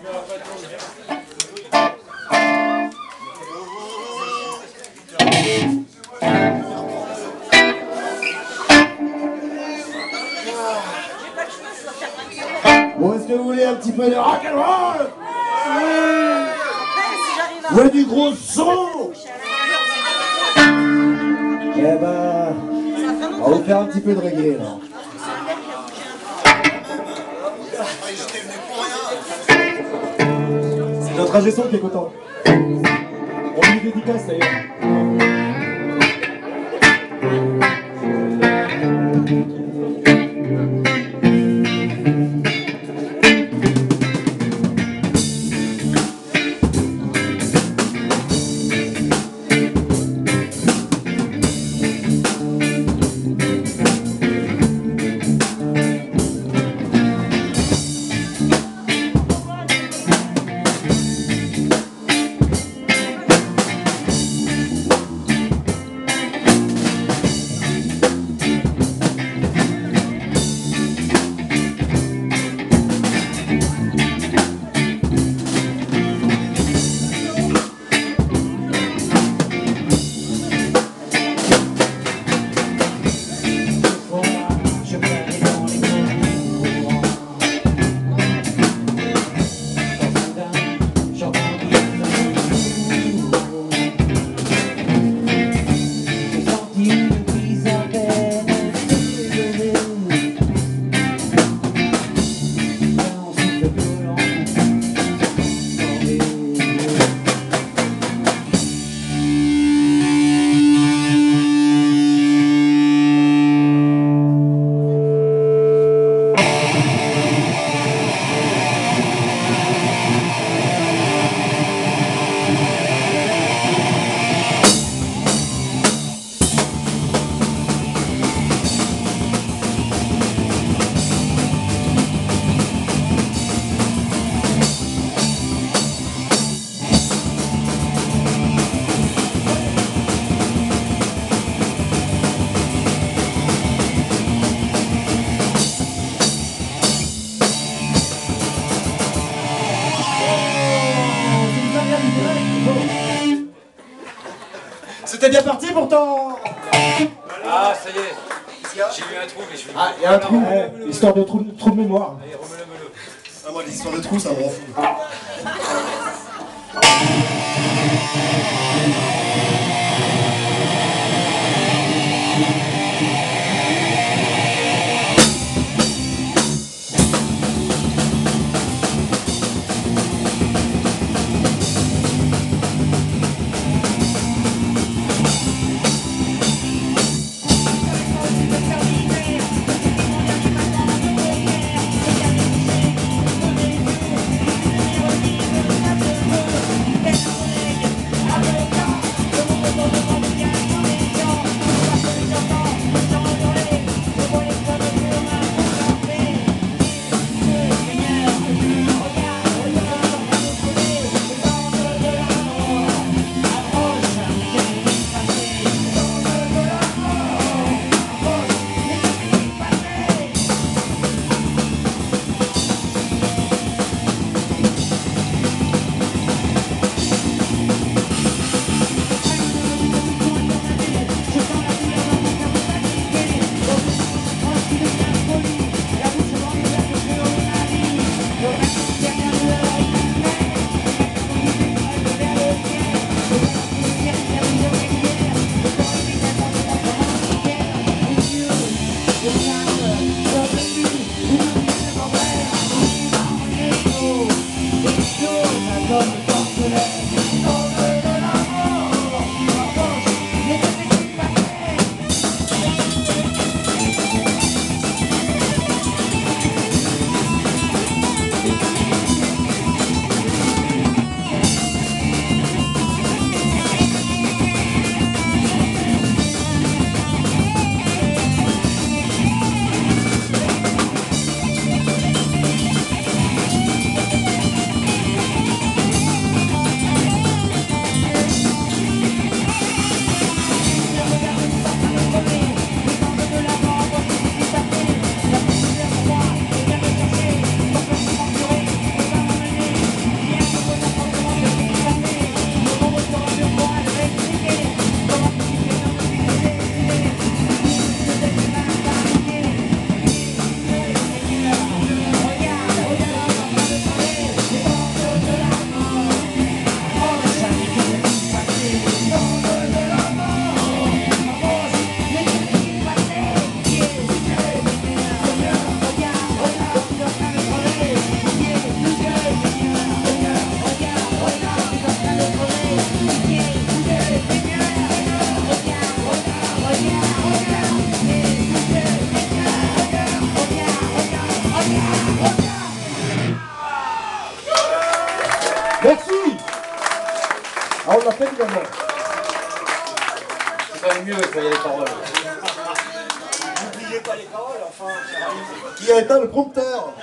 Bon, est-ce que vous voulez un petit peu de rock'n'roll Ouais, du gros son Eh ben, on va vous faire un petit peu de reggae, là. Notre ingé qui est content. On lui dédicace, d'ailleurs. C'était bien parti pourtant Ah, ça y est. J'ai eu un trou, mais je vais. Ah, il y a un trou, eh, histoire de trou, trou de mémoire. Allez, remets-le-le. Ah, moi, l'histoire de trou, ça me rend fou. Thank L'a fait finalement. C'est quand même mieux quand il y a les paroles. Qui a éteint le prompteur